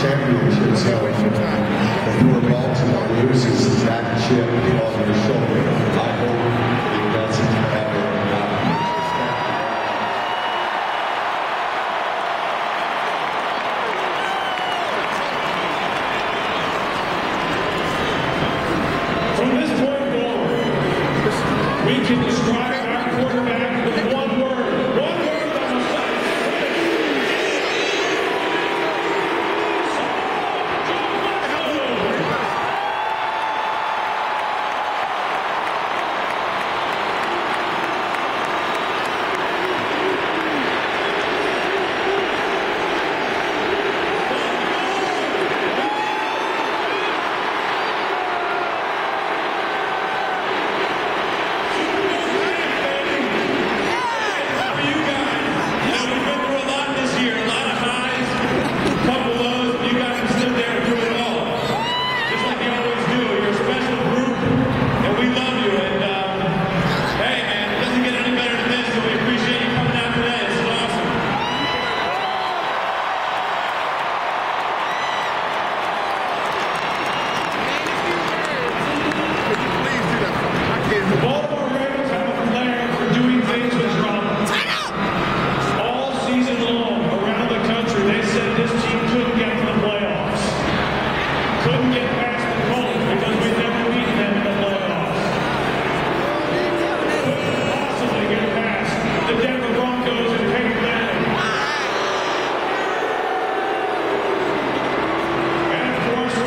championship. So if you're Baltimore loses that chip on your shoulder, I hope it doesn't ever happen. From this point forward, we can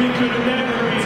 he could have